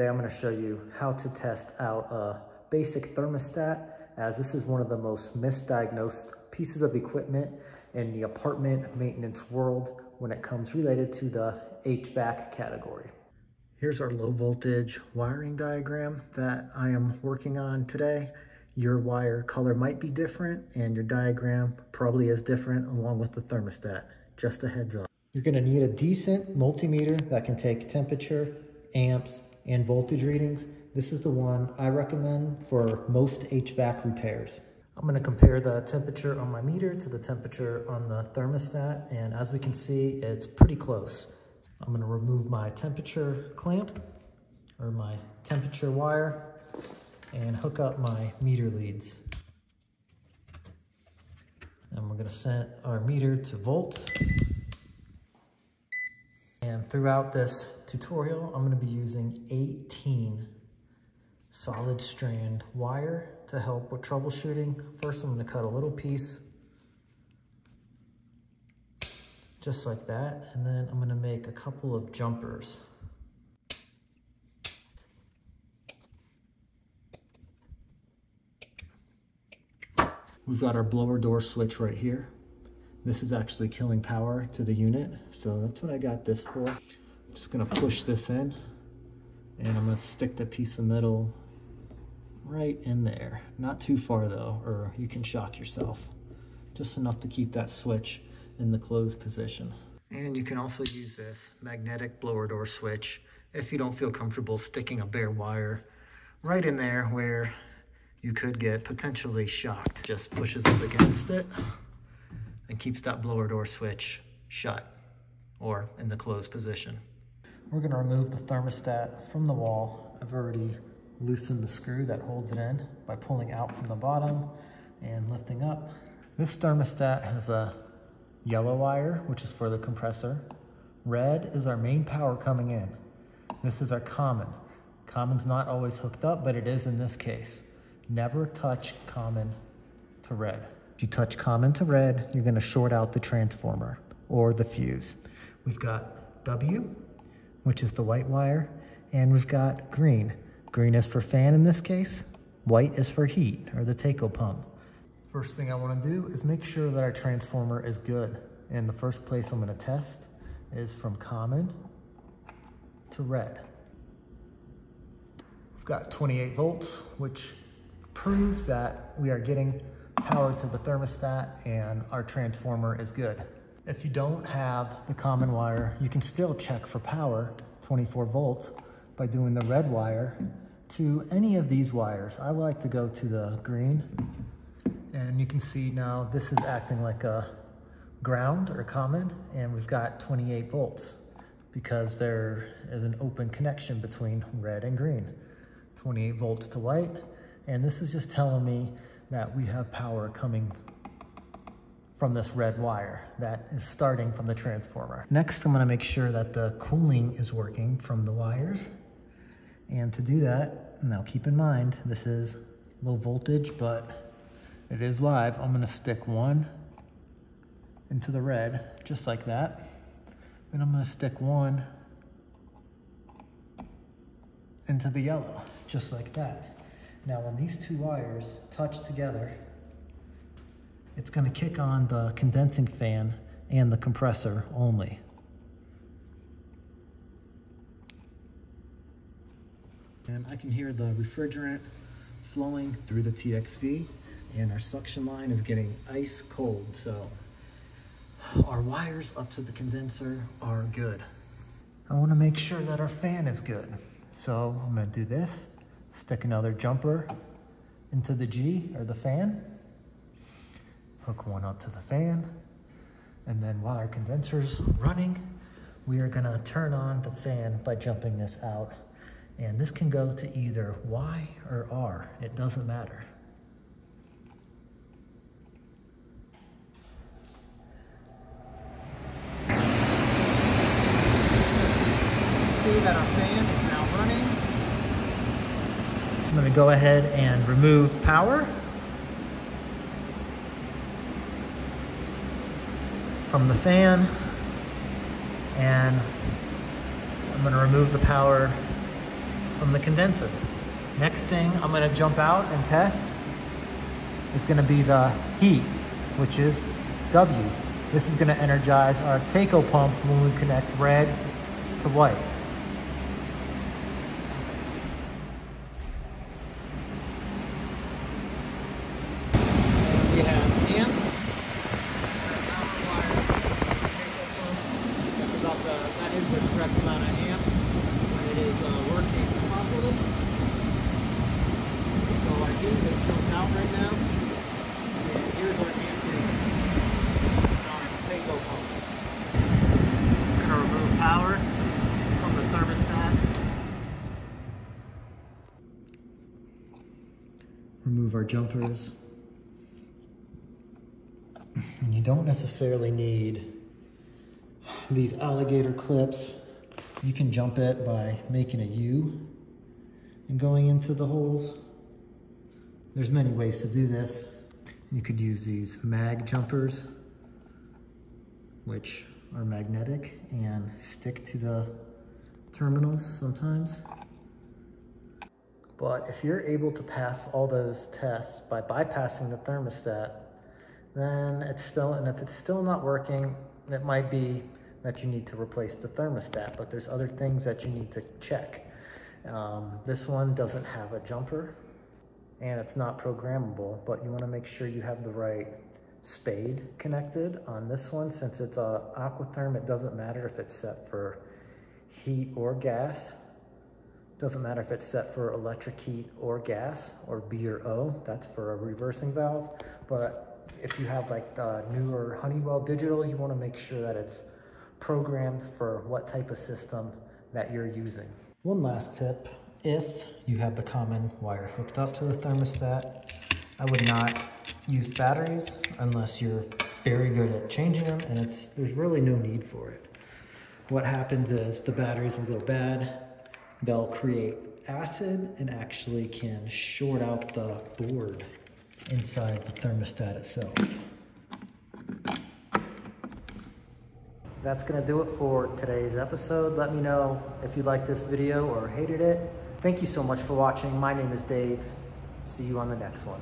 Today I'm gonna show you how to test out a basic thermostat as this is one of the most misdiagnosed pieces of equipment in the apartment maintenance world when it comes related to the HVAC category. Here's our low voltage wiring diagram that I am working on today. Your wire color might be different and your diagram probably is different along with the thermostat, just a heads up. You're gonna need a decent multimeter that can take temperature, amps, and voltage readings. This is the one I recommend for most HVAC repairs. I'm gonna compare the temperature on my meter to the temperature on the thermostat, and as we can see, it's pretty close. I'm gonna remove my temperature clamp, or my temperature wire, and hook up my meter leads. And we're gonna set our meter to volts. And throughout this tutorial, I'm gonna be using 18 solid strand wire to help with troubleshooting. First, I'm gonna cut a little piece, just like that. And then I'm gonna make a couple of jumpers. We've got our blower door switch right here. This is actually killing power to the unit, so that's what I got this for. I'm just gonna push this in, and I'm gonna stick the piece of metal right in there. Not too far though, or you can shock yourself. Just enough to keep that switch in the closed position. And you can also use this magnetic blower door switch if you don't feel comfortable sticking a bare wire right in there where you could get potentially shocked. Just pushes up against it and keeps that blower door switch shut or in the closed position. We're gonna remove the thermostat from the wall. I've already loosened the screw that holds it in by pulling out from the bottom and lifting up. This thermostat has a yellow wire, which is for the compressor. Red is our main power coming in. This is our common. Common's not always hooked up, but it is in this case. Never touch common to red. If you touch common to red, you're gonna short out the transformer or the fuse. We've got W, which is the white wire, and we've got green. Green is for fan in this case, white is for heat or the Taco pump. First thing I wanna do is make sure that our transformer is good. And the first place I'm gonna test is from common to red. We've got 28 volts, which proves that we are getting power to the thermostat and our transformer is good. If you don't have the common wire, you can still check for power, 24 volts, by doing the red wire to any of these wires. I like to go to the green and you can see now this is acting like a ground or common and we've got 28 volts because there is an open connection between red and green. 28 volts to white and this is just telling me that we have power coming from this red wire that is starting from the transformer. Next, I'm gonna make sure that the cooling is working from the wires. And to do that, now keep in mind, this is low voltage, but it is live. I'm gonna stick one into the red, just like that. Then I'm gonna stick one into the yellow, just like that. Now when these two wires touch together, it's gonna kick on the condensing fan and the compressor only. And I can hear the refrigerant flowing through the TXV and our suction line is getting ice cold. So our wires up to the condenser are good. I wanna make sure that our fan is good. So I'm gonna do this, stick another jumper into the G or the fan, hook one up to the fan, and then while our condenser's running, we are gonna turn on the fan by jumping this out. And this can go to either Y or R, it doesn't matter. See that our fan is now running. I'm gonna go ahead and remove power. from the fan and I'm going to remove the power from the condenser. Next thing I'm gonna jump out and test is gonna be the heat, which is W. This is gonna energize our Taco pump when we connect red to white. We have amps. That's about the, that is the correct amount of amps when it is uh, working properly. So our heat out right now. And here's our our Taco pump. We're gonna remove power from the thermostat. Remove our jumpers. And you don't necessarily need these alligator clips. You can jump it by making a U and going into the holes. There's many ways to do this. You could use these mag jumpers, which are magnetic and stick to the terminals sometimes. But if you're able to pass all those tests by bypassing the thermostat, then it's still, and if it's still not working, it might be that you need to replace the thermostat, but there's other things that you need to check. Um, this one doesn't have a jumper and it's not programmable, but you wanna make sure you have the right spade connected on this one. Since it's a Aquatherm, it doesn't matter if it's set for heat or gas. Doesn't matter if it's set for electric heat or gas or B or O, that's for a reversing valve. But if you have like the newer Honeywell digital, you wanna make sure that it's programmed for what type of system that you're using. One last tip, if you have the common wire hooked up to the thermostat, I would not use batteries unless you're very good at changing them and it's there's really no need for it. What happens is the batteries will go bad, they'll create acid and actually can short out the board inside the thermostat itself. That's gonna do it for today's episode. Let me know if you liked this video or hated it. Thank you so much for watching. My name is Dave. See you on the next one.